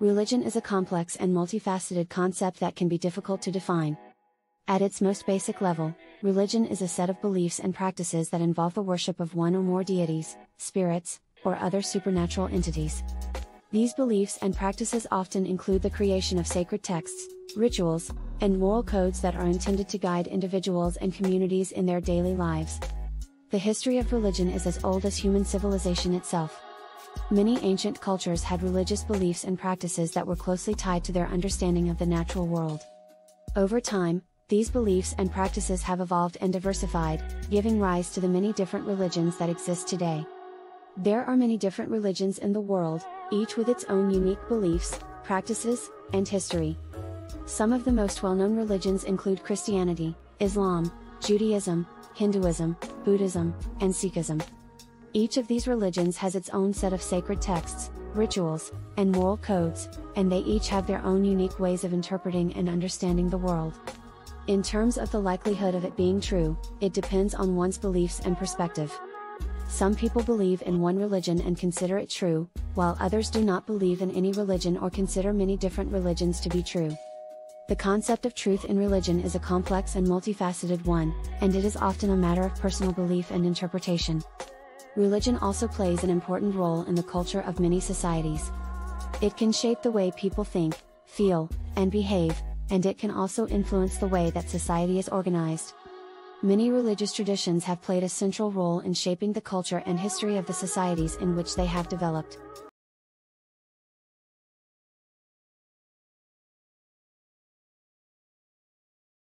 Religion is a complex and multifaceted concept that can be difficult to define. At its most basic level, religion is a set of beliefs and practices that involve the worship of one or more deities, spirits, or other supernatural entities. These beliefs and practices often include the creation of sacred texts, rituals, and moral codes that are intended to guide individuals and communities in their daily lives. The history of religion is as old as human civilization itself. Many ancient cultures had religious beliefs and practices that were closely tied to their understanding of the natural world. Over time, these beliefs and practices have evolved and diversified, giving rise to the many different religions that exist today. There are many different religions in the world, each with its own unique beliefs, practices, and history. Some of the most well known religions include Christianity, Islam, Judaism, Hinduism, Buddhism, and Sikhism. Each of these religions has its own set of sacred texts, rituals, and moral codes, and they each have their own unique ways of interpreting and understanding the world. In terms of the likelihood of it being true, it depends on one's beliefs and perspective. Some people believe in one religion and consider it true, while others do not believe in any religion or consider many different religions to be true. The concept of truth in religion is a complex and multifaceted one, and it is often a matter of personal belief and interpretation. Religion also plays an important role in the culture of many societies. It can shape the way people think, feel, and behave, and it can also influence the way that society is organized. Many religious traditions have played a central role in shaping the culture and history of the societies in which they have developed.